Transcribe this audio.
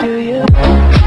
do you?